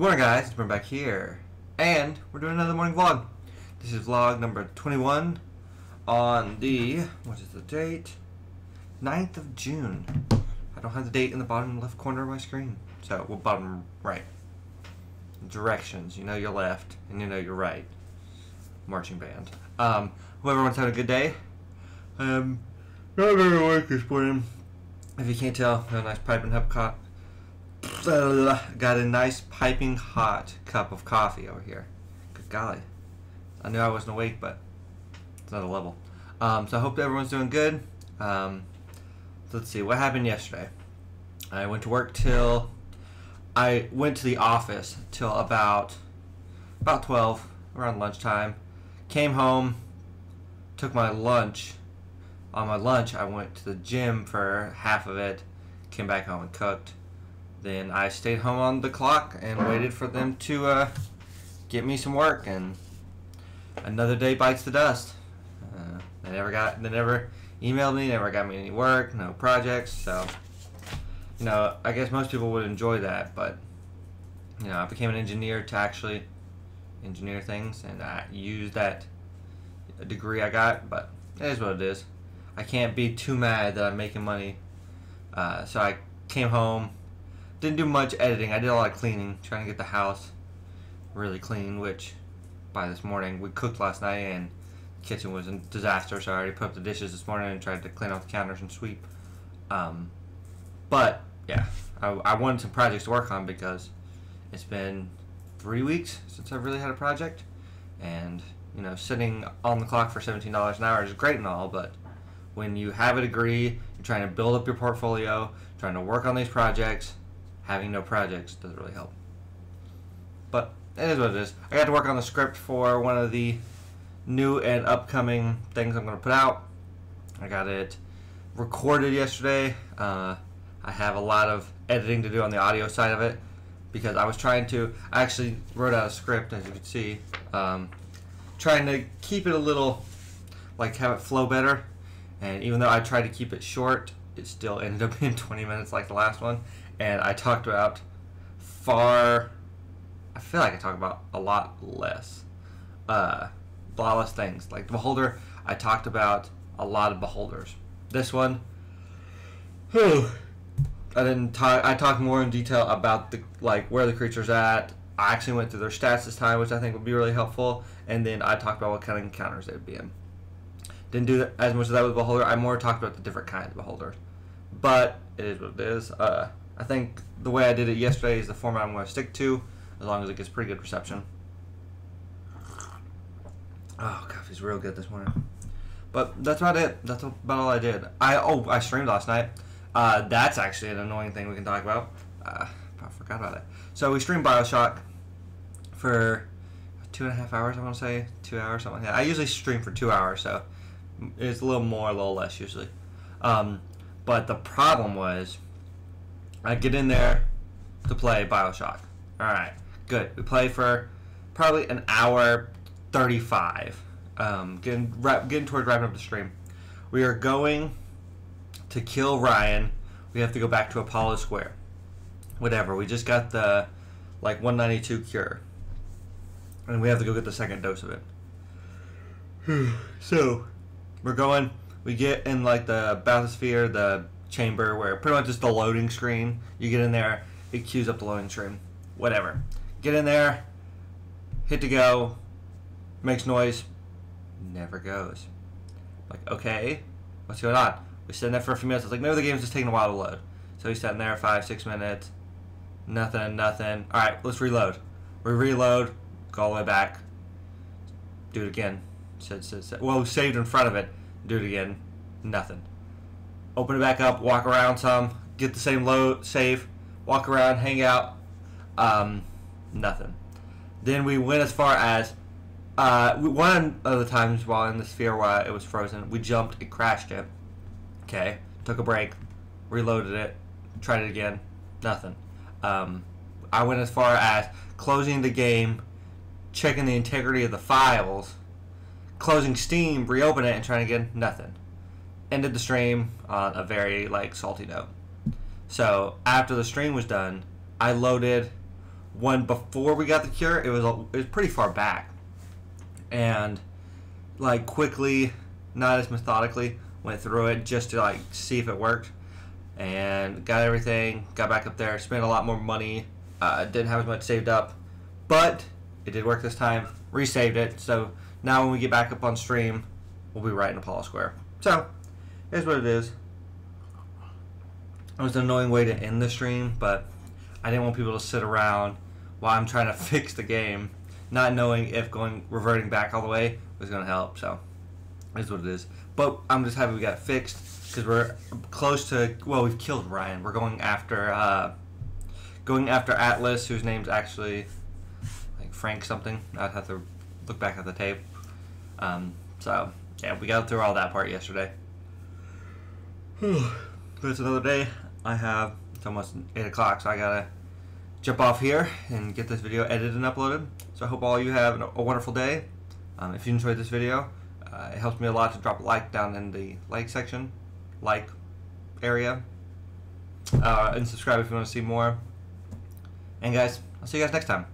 Good morning guys, it's Brent back here. And we're doing another morning vlog. This is vlog number 21 on the, what is the date? 9th of June. I don't have the date in the bottom left corner of my screen. So, well, bottom right. Directions, you know your left and you know your right. Marching band. Um, hope everyone's having a good day. Um, not very work this morning. If you can't tell, got a nice piping hot cup. Got a nice piping hot cup of coffee over here. Good golly. I knew I wasn't awake, but it's another level. Um, so I hope everyone's doing good. Um, let's see, what happened yesterday? I went to work till I went to the office till about about 12 around lunchtime. Came home, took my lunch. On my lunch, I went to the gym for half of it. Came back home and cooked. Then I stayed home on the clock and waited for them to uh, get me some work. And another day bites the dust. Uh, they never got. They never emailed me. Never got me any work. No projects. So you know, I guess most people would enjoy that, but you know, I became an engineer to actually engineer things, and I used that degree I got. But it is what it is. I can't be too mad that I'm making money. Uh, so I came home, didn't do much editing. I did a lot of cleaning, trying to get the house really clean. Which by this morning we cooked last night, and the kitchen was a disaster. So I already put up the dishes this morning and tried to clean off the counters and sweep. Um, but yeah, I, I wanted some projects to work on because it's been three weeks since I've really had a project, and you know, sitting on the clock for seventeen dollars an hour is great and all, but when you have a degree, you're trying to build up your portfolio, trying to work on these projects, having no projects doesn't really help. But it is what it is. I got to work on the script for one of the new and upcoming things I'm going to put out. I got it recorded yesterday. Uh, I have a lot of editing to do on the audio side of it because I was trying to. I actually wrote out a script, as you can see, um, trying to keep it a little like have it flow better. And even though I tried to keep it short, it still ended up being 20 minutes like the last one. And I talked about far. I feel like I talk about a lot less. Uh, a lot less things. Like the beholder, I talked about a lot of beholders. This one, whew, I didn't talk. I talked more in detail about the like where the creature's at. I actually went through their stats this time, which I think would be really helpful. And then I talked about what kind of encounters they would be in. Didn't do that, as much of that with Beholder. I more talked about the different kinds of Beholders. But it is what it is. Uh, I think the way I did it yesterday is the format I'm going to stick to, as long as it gets pretty good reception. Oh, coffee's real good this morning. But that's about it. That's about all I did. I oh I streamed last night. Uh, that's actually an annoying thing we can talk about. Uh, I forgot about it. So we streamed Bioshock for two and a half hours. I want to say two hours, something like that. I usually stream for two hours, so it's a little more, a little less usually. Um, but the problem was, I get in there to play Bioshock. All right, good. We play for probably an hour thirty-five. Um, getting getting towards wrapping up the stream. We are going to kill Ryan, we have to go back to Apollo Square. Whatever. We just got the like 192 cure. And we have to go get the second dose of it. so, we're going, we get in like the bathysphere, the chamber where pretty much just the loading screen. You get in there, it queues up the loading screen. Whatever. Get in there, hit to go, makes noise, never goes. Like, okay, what's going on? We sitting there for a few minutes. I was like, maybe the game's just taking a while to load. So he's sitting there five, six minutes. Nothing, nothing. All right, let's reload. We reload, go all the way back. Do it again. Said, said, said. Well, saved in front of it. Do it again. Nothing. Open it back up, walk around some, get the same load, save, walk around, hang out. Um, nothing. Then we went as far as uh, one of the times while in the sphere while it was frozen, we jumped and crashed it. Okay, took a break, reloaded it, tried it again, nothing. Um, I went as far as closing the game, checking the integrity of the files, closing Steam, reopen it, and trying again, nothing. Ended the stream on a very like salty note. So after the stream was done, I loaded one before we got the cure, it was a, it was pretty far back, and like quickly, not as methodically, went through it just to like see if it worked, and got everything, got back up there, spent a lot more money, uh, didn't have as much saved up, but it did work this time. Resaved it, so now when we get back up on stream, we'll be right in Apollo Square. So, here's what it is. It was an annoying way to end the stream, but I didn't want people to sit around while I'm trying to fix the game, not knowing if going reverting back all the way was going to help. So, is what it is. But I'm just happy we got fixed because we're close to. Well, we've killed Ryan. We're going after uh, going after Atlas, whose name's actually like Frank something. I'd have to look back at the tape. Um, so yeah, we got through all that part yesterday. But it's another day. I have it's almost eight o'clock, so I gotta jump off here and get this video edited and uploaded. So I hope all you have a wonderful day. Um, if you enjoyed this video, uh, it helps me a lot to drop a like down in the like section, like area, uh, and subscribe if you want to see more. And guys, I'll see you guys next time.